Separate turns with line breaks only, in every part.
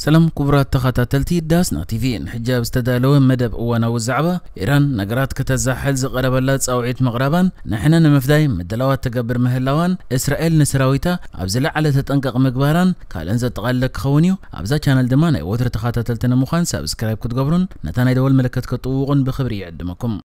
سلام كبرى تخطى تلتي داسنا تيفين حجاب استدالو مدب اوانا وزعبة. إيران نقرات كتزا حلز غرب اللاتس أو أوعيت مغربان. نحنا نمفداي مدلوات تقبر مهلاوان إسرائيل نسراويتا. أبزلع على تتنقق مقباران. كالانزا تغلق خونيو أبزا شانل دمان اي وتر تخطى تلتنا مخان. سابسكرايب كتقبرون. نتانا يدول ملكت كتوغن بخبري عدمكم.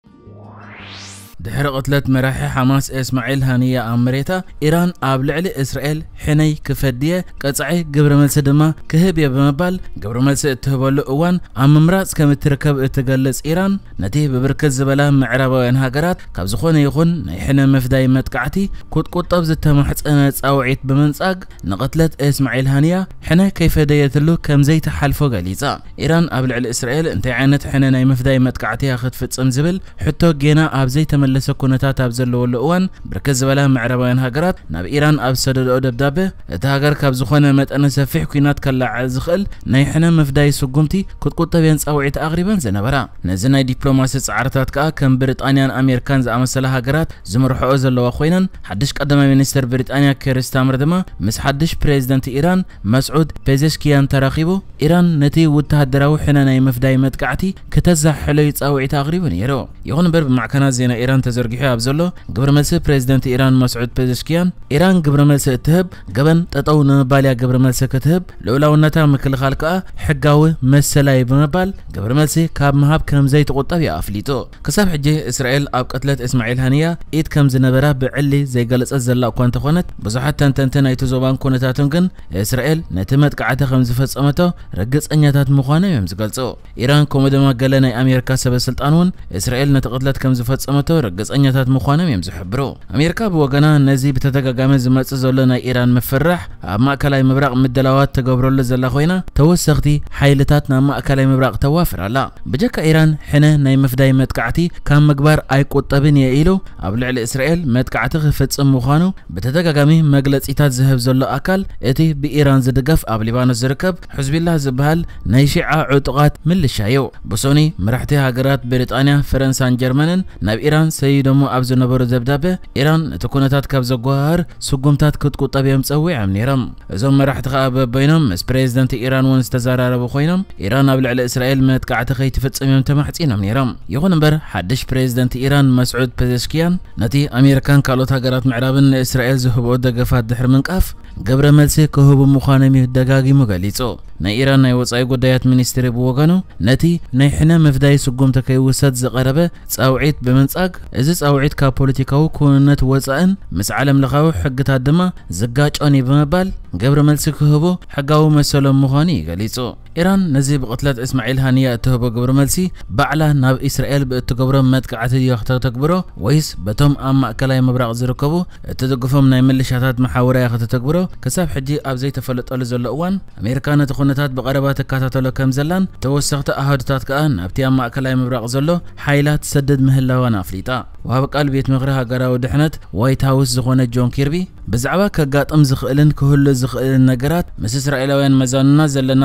ድሕሪ ቅትለት መራሒ ሓማስ እስማዒል ሃንያ ኣብ መሬታ ኢራን ኣብ ልዕሊ እስራኤል ሕነይ ክፈድየ ቀጻዒ ግብረ መልሲ ድማ ክህብ እየ ብምባል ግብረ መልሲ እትህበሉ እዋን ኣብ ምምራፅ ከም እትርከብ እትገልጽ ኢራን ነቲ ብብርክት ዝበላ ምዕራባውያን ሃገራት ካብ ዝኾነ ይኹን ናይ ሕነ መፍዳይ መጥቃዕቲ ቁጥቁጠብ ዝተማሕፀነ ፃውዒት ብምንጻግ ንቅትለት እስማዒል ሃንያ ሕነ ከይፈደየትሉ ከም ዘይተሓልፎ ገሊጻ ኢራን ኣብ ልዕሊ እስራኤል እንታይ ዓይነት ሕነ ናይ ምፍዳይ መጥቃዕቲ እያ ክትፍጽም ዝብል ሕቶ ጌና ኣብ ዘይተመ ዝተመለሰ ኩነታት ኣብ ዘለወሉ እዋን ብርክት ዝበላ ምዕራባውያን ሃገራት ናብ ኢራን ኣብ ዝሰደድኦ ደብዳቤ እቲ ሃገር ካብ ዝኾነ መጠነ ሰፊሕ ኩናት ከላዕል ዝኽእል ናይ ሕነ ምፍዳይ ስጉምቲ ክትቁጠብየን ፃውዒት ኣቕሪበን ዝነበራ ነዚ ናይ ዲፕሎማሲ ፃዕርታት ከዓ ከም ብሪጣንያን ኣሜሪካን ዝኣመሰላ ሃገራት ዝምርሕኦ ዘለዋ ኮይነን ሓድሽ ቀዳማይ ሚኒስትር ብሪጣንያ ኬር ስታመር ድማ ምስ ሓድሽ ፕሬዚደንት ኢራን መስዑድ ፔዜሽኪያን ተራኺቡ ኢራን ነቲ ወተሃደራዊ ሕነ ናይ ምፍዳይ መጥቃዕቲ ክተዛሕሎ ፃውዒት ኣቕሪቡ ነይሩ ይኹን እምበር ብማዕከናት ዜና ኢራን ተዘርጊሑ ኣብ ዘሎ ግብረ መልሲ ፕሬዚደንት ኢራን መስዑድ ፔዜሽኪያን ኢራን ግብረ መልሲ እትህብ ገበን ጠጠው ንምባል እያ ግብረ መልሲ ክትህብ ልኡላውነታ ምክልኻል ከዓ ሕጋዊ መሰላይ ብምባል ግብረ መልሲ ካብ ምሃብ ከም ዘይትቁጠብ እያ ኣፍሊጡ ክሳብ ሕጂ እስራኤል ኣብ ቅትለት እስማዒል ሃንያ ኢድ ከም ዝነበራ ብዕሊ ዘይገለፀት ዘላ እኳ እንተኾነት ብዙሓት ተንተንቲ ናይቲ ዞባን ኩነታትን ግን እስራኤል ነቲ መጥቃዕቲ ከም ዝፈፀመቶ ርግፀኛታት ምዃኖም እዮም ዝገልጹ ኢራን ከምኡ ድማ ገለ ናይ ኣሜሪካ ሰበስልጣን እውን እስራኤል ነቲ ቅትለት ከም ዝፈፀመቶ ርግፀኛታት ምዃኖም እዮም ዝሕብሩ ኣሜሪካ ብወገና ነዚ ብተደጋጋሚ ዝመፅእ ዘሎ ናይ ኢራን ምፍራሕ ኣብ ማእከላይ ምብራቅ ምድላዋት ተገብረሉ ዘላ ኮይና ተወሰኽቲ ሓይልታት ናብ ማእከላይ ምብራቅ ተዋፍር ኣላ ብጀካ ኢራን ሕነ ናይ ምፍዳይ መጥቃዕቲ ካብ ምግባር ኣይቁጠብን እየ ኢሉ ኣብ ልዕሊ እስራኤል መጥቃዕቲ ክፍፅም ምዃኑ ብተደጋጋሚ መግለፂታት ዝህብ ዘሎ ኣካል እቲ ብኢራን ዝድገፍ ኣብ ሊባኖስ ዝርከብ ሕዝቢላ ዝበሃል ናይ ሺዓ ዕጡቓት ምልሻ እዩ ብሶኒ መራሕቲ ሃገራት ብሪጣንያ ፈረንሳን ጀርመንን ናብ ኢራን سيدمو أبزو نبرو زبدابة إيران تكونتات كاب زقوهار سقومتات كتكو طبيعم تسوي عم نيرام زوم راح تخاب بينام اس بريزدنت إيران ون استزارة ربو خوينام إيران أبلع على إسرائيل من تكع تخي تفتسم يوم تمحتينام نيرام يغون بر حدش بريزدنت إيران مسعود بزشكيان نتي أمريكان كالوت هاجرات معرابن إسرائيل زهبو دقفات دحر منقاف قبر ملسي كهوب مخانمي دقاقي مقاليتو ናይ ኢራን ናይ ወፃኢ ጉዳያት ሚኒስትሪ ብወገኑ ነቲ ናይ ሕነ ምፍዳይ ስጉምቲ ከይውሰድ ዝቐረበ ፃውዒት ብምንጻግ እዚ ፃውዒት ካብ ፖለቲካዊ ኩንነት ወፃእን ምስ ዓለም ለኻዊ ሕግታት ድማ ዝጋጮን እዩ ብምባል ግብረ መልሲ ክህቡ ሕጋዊ መሰሎም ምዃኑ እዩ ገሊጹ ኢራን ነዚ ብቅትለት እስማዒል ሃንያ እትህቦ ግብረ መልሲ ባዕላ ናብ እስራኤል ብእትገብሮም መጥቃዕቲ ድዮ ክተተግብሮ ወይስ በቶም ኣብ ማእከላይ ምብራቅ ዝርከቡ እትድግፎም ናይ ምልሻታት መሓወርያ ክትተግብሮ ክሳብ ሕጂ ኣብ ዘይተፈለጠሉ ዘሎ እዋን ኣሜሪካ ነቲ ኩነታት ብቐረባ ትከታተሎ ከም ዘላን ተወሰኽቲ ኣሃዱታት ከዓ ናብቲ ኣብ ማእከላይ ምብራቅ ዘሎ ሓይላት ሰደድ ምህላዋን ኣፍሊጣ ወሃቢ ቃል ቤት ምክሪ ሃገራዊ ድሕነት ዋይት ሃውስ ዝኾነ ጆን ኪርቢ ብዛዕባ ከጋጥም ዝኽእልን ክህሉ ዝኽእልን ነገራት ምስ እስራኤላውያን መዛንና ዘለና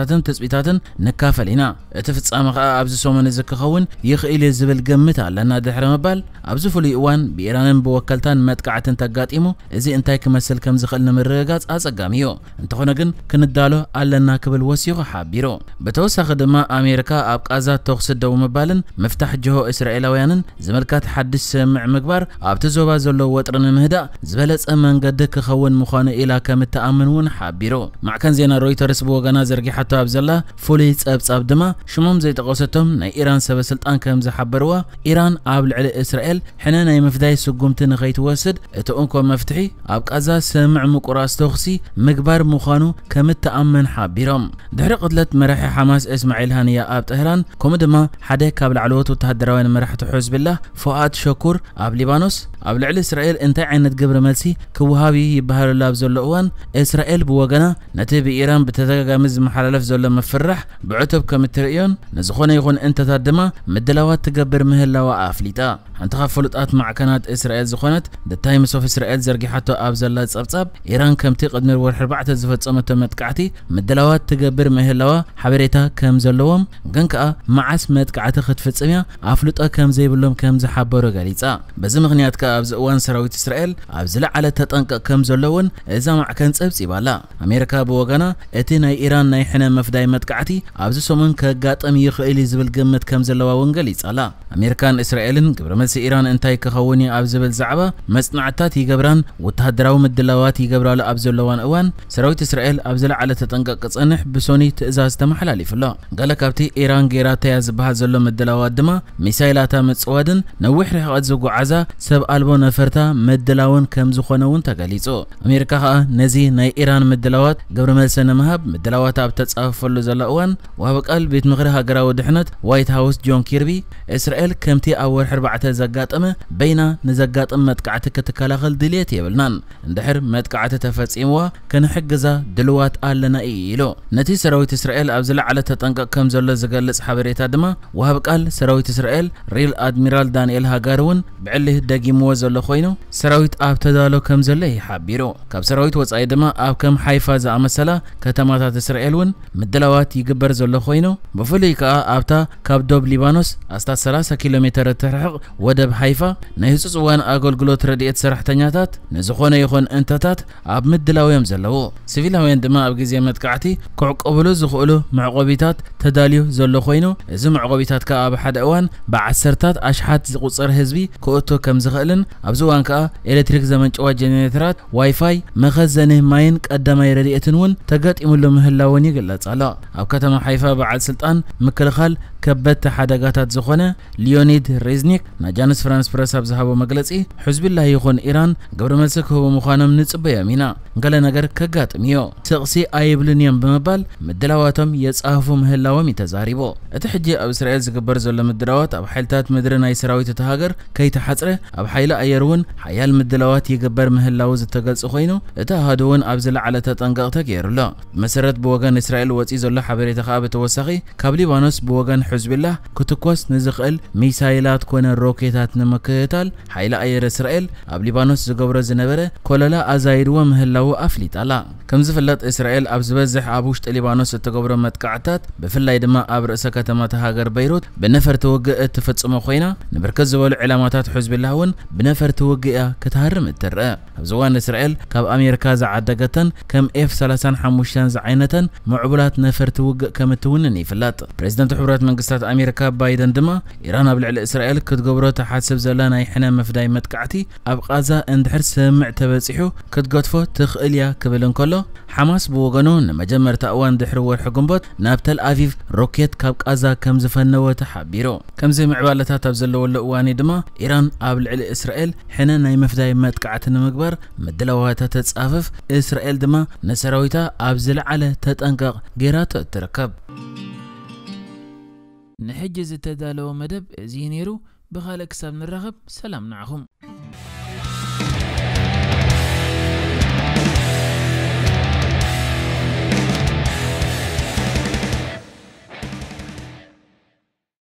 ስክፍታታትን ትፅቢታትን ንካፈል ኢና እቲ ፍጻመ ከዓ ኣብዚ ሰሙን እዚ ክኸውን ይኽእል እዩ ዝብል ግምት ኣለና ድሕሪ ምባል ኣብዚ ፍሉይ እዋን ብኢራንን ብወከልታን መጥቃዕትን ተጋጢሙ እዚ እንታይ ክመስል ከም ዝኽእል ንምርግጋጽ ኣጸጋሚ እዩ እንተኾነ ግን ክንዳሎ ኣለና ክብል ወሲኹ ሓቢሩ ብተወሳኺ ድማ ኣሜሪካ ኣብ ቃዛ ተኽሲ ደው ምባልን ምፍታሕ ጅሆ እስራኤላውያንን ዝምልከት ሓድሽ ስምምዕ ምግባር ኣብቲ ዞባ ዘሎ ወጥሪ ንምህዳእ ዝበለጸ መንገዲ ክኸውን ምዃኑ ኢላ ከም እተኣምን እውን ሓቢሩ ማዕከን ዜና ሮይተርስ ብወገና ዘርጊሓቶ ኣብ ዘላ ፍሉይ ጸብጻብ ድማ ሽሞም ዘይጠቐሰቶም ናይ ኢራን ሰበስልጣን ከም ዝሓበርዋ ኢራን ኣብ ልዕሊ እስራኤል ሕነ ናይ ምፍዳይ ስጉምቲ ንኸይትወስድ እቲ እንኮ መፍትሒ ኣብ ቃዛ ስምዕ ምቁራስ ተኽሲ ምግባር ምዃኑ ከም እተኣመን ሓቢሮም ድሕሪ ቅትለት መራሒ ሓማስ እስማዒል ሃንያ ኣብ ጥህራን ከምኡ ድማ ሓደ ካብ ላዕለዎት ወተሃደራውያን መራሕቲ ሕዝብላህ ፉኣድ ሸኩር ኣብ ሊባኖስ ኣብ ልዕሊ እስራኤል እንታይ ዓይነት ግብረ መልሲ ክወሃብ ይበሃለሉ ኣብ ዘሎ እዋን እስራኤል ብወገና ነቲ ብኢራን ብተደጋጋሚ ዝመሓላለፍ ዘሎ መፍራሕ ብዕቱብ ከም እትርእዮን ንዝኾነ ይኹን እንተታት ድማ ምድላዋት ትገብር ምህላዋ ኣፍሊጣ ሓንቲ ካብ ፍሉጣት ማዕከናት እስራኤል ዝኾነት ደ ታይምስ ኦፍ እስራኤል ዘርጊሓቶ ኣብ ዘላ ጸብጻብ ኢራን ከምቲ ቅድሚ ወርሒ 4 ዝፈጸመቶ መጥቃዕቲ ምድላዋት ትገብር ምህላዋ ሓበሬታ ከም ዘለዎም ግን ከዓ መዓስ መጥቃዕቲ ክትፍጽም እያ ኣፍልጦ ከም ዘይብሎም ከም ዝሓበሩ ገሊጻ በዚ ምክንያት ከዓ ኣብዚ እዋን ሰራዊት እስራኤል ኣብ ዝለዓለ ተጠንቀቕ ከም ዘሎ እውን እዛ ማዕከን ጸብጺባ ኣላ ኣሜሪካ ብወገና እቲ ናይ ኢራን ናይ ሕነ መፍዳይ መጥቃዕቲ ኣብዚ ሰሙን ከጋጥም ይኽእል እዩ ዝብል ግምት ከም ዘለዋ እውን ገሊጻ ኣላ ኣሜሪካን እስራኤልን ግብረ መልሲ ኢራን እንታይ ክኸውን እዩ ኣብ ዝብል ዛዕባ መጽናዕትታት ይገብራን ወተሃደራዊ ምድላዋት ይገብራሉ ኣብ ዘለዋን እዋን ሰራዊት እስራኤል ኣብ ዝለዓለ ተጠንቀቅ ክጸንሕ ብሶኒ ትእዛዝ ተመሓላሊፉሎ ገለ ካብቲ ኢራን ጌራተያ ዝበሃል ዘሎ ምድላዋት ድማ ሚሳይላታ ምጽዋድን ነዊሕ ርሕቐት ዝጓዓዛ ሰብ ኣልቦ ነፈርታ ምድላውን ከም ዝኾነ እውን ተገሊጹ ኣሜሪካ ከዓ ነዚ ናይ ኢራን ምድላዋት ግብረ መልሲ ንምሃብ ምድላዋት ኣብ ተጻፈፈሉ ዘሎ እዋን ዋሃቢ ቃል ቤት ምክሪ ሃገራዊ ድሕነት ዋይት ሃውስ ጆን ኪርቢ እስራኤል ከምቲ ኣብ ወርሒ 4 ዘጋጠመ በይና ንዘጋጥም መጥቃዕቲ ክትከላኸል ድልየት የብልናን እንድሕር መጥቃዕቲ ተፈጺምዋ ክንሕግዛ ድልዋት ኣለና እዩ ኢሉ ነቲ ሰራዊት እስራኤል ኣብ ዝለዓለ ተጠንቀቕ ከም ዘሎ ዝገልጽ ሓበሬታ ድማ ዋሃቢ ቃል ሰራዊት እስራኤል ሪል ኣድሚራል ዳንኤል ሃጋር እውን ብዕሊ ደጊምዎ ዘሎ ኮይኑ ሰራዊት ኣብ ተዳሎ ከም ዘሎ ይሓቢሩ ካብ ሰራዊት ወጻኢ ድማ ኣብ ከም ሓይፋ ዝኣመሰላ ከተማታት እስራኤል እውን مدلواتی گبر زل خوینو بفلی که آبتا کاب دوب لیبانوس است 30 کیلومتر ترحق ودب حیفا نهیسوس وان آگل گلوت ردیت سرحتنیاتات نزخونه یخون انتاتات آب مدلویم زلو سفیل هاوین دما آب گزیم متکعتی کعق قبلو زخولو معقوبیتات تدالیو زل خوینو از معقوبیتات که آب حد اوان بعسرتات آشحات قصر حزبی کوتو کم زخالن ابزوان که الکتریک زمن چوا جنراترات وای فای مخزنه ماین قدمای ردیتن ون تگات ایملو مهلاونی ኣሎ ኣብ ከተማ ሓይፋ በዓል ስልጣን ምክልኻል ከበድቲ ሓደጋታት ዝኾነ ሊዮኒድ ሬዝኒክ ናጃንስ ፍራንስ ፕረስ ኣብ ዝሃቦ መግለጺ ሕዝቢላ ይኹን ኢራን ግብረ መልሲ ክህቡ ምዃኖም ንጽበዮም ኢና ገለ ነገር ከጋጥም እዮ ስቕሲ ኣይብልን እዮም ብምባል ምድላዋቶም የጻህፉ ምህላዎም እዩ ተዛሪቦ እቲ ሕጂ ኣብ እስራኤል ዝግበር ዘሎ ምድላዋት ኣብ ሓይልታት ምድሪ ናይ ሰራዊት እቲ ሃገር ከይተሓፅረ ኣብ ሓይሊ ኣየር እውን ሓያል ምድላዋት ይግበር ምህላው ዝተገልጹ ኮይኑ እቲ ኣሃዱ እውን ኣብ ዝለዓለ ተጠንቀቕ ተገይሩሎ ብመሰረት ብወገን እስራኤል ወፂ ዘሎ ሓበሬታ ከዓ ብተወሳኺ ካብ ሊባኖስ ብወገን ሕዝቢላህ ክትኮስ ንዝኽእል ሚሳይላት ኮነ ሮኬታት ንምክትታል ሓይሊ ኣየር እስራኤል ኣብ ሊባኖስ ዝገብሮ ዝነበረ ኮለላ ኣዛይድዎ ምህላው ኣፍሊጣላ ከም ዝፍለጥ እስራኤል ኣብ ዝበዝሕ ኣብ ውሽጢ ሊባኖስ እትገብሮ መጥቃዕትታት ብፍላይ ድማ ኣብ ርእሰ ከተማታ ሃገር በይሩት ብነፈርቲ ውግእ እትፍጽሞ ኮይና ንብርክት ዝበሉ ዕላማታት ሕዝቢላህ እውን ብነፈርቲ ውግእ እያ ክትሃርም እትርአ ኣብዚ እዋን እስራኤል ካብ ኣሜሪካ ዝዓደገተን ከም ኤፍ 35 ዝዓይነተን ምዕቡላት ነፈርቲ ውግእ ከም እትውንን ይፍለጥ ፕሬዚደንት ሕቡራት መንግስታት ኣሜሪካ ባይደን ድማ ኢራን ኣብ ልዕሊ እስራኤል ክትገብሮ ተሓስብ ዘላ ናይ ሕነ መፍዳይ መጥቃዕቲ ኣብ ቃዛ እንድሕር ስምምዕ ተበፂሑ ክትገድፎ ትኽእል እያ ክብል እንከሎ ሓማስ ብወገኑ ንመጀመርታ እዋን ድሕሪ ወርሒ ግንቦት ናብ ተል ኣቪቭ ሮኬት ካብ ቃዛ ከም ዝፈነወ ተሓቢሩ ከምዚ ምዕባለታት ኣብ ዘለወሉ እዋኒ ድማ ኢራን ኣብ ልዕሊ እስራኤል ሕነ ናይ መፍዳይ መጥቃዕቲ ንምግባር ምድላዋታ ተጻፍፍ እስራኤል ድማ ነሰራዊታ ኣብ ዝለዓለ ተጠንቀቕ ጌራቶ እትርከብ ንሕጂ ዝተዳለወ መደብ እዚ ነይሩ ብኻልእ ክሳብ ንራኸብ ሰላም ንዓኹም